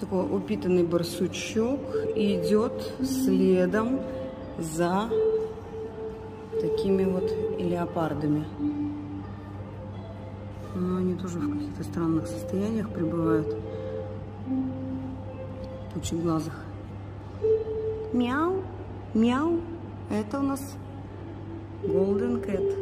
Такой упитанный барсучок идет следом за такими вот леопардами. Но они тоже в каких-то странных состояниях пребывают. Пучеглазых. Мяу, мяу. Это у нас Golden Cat.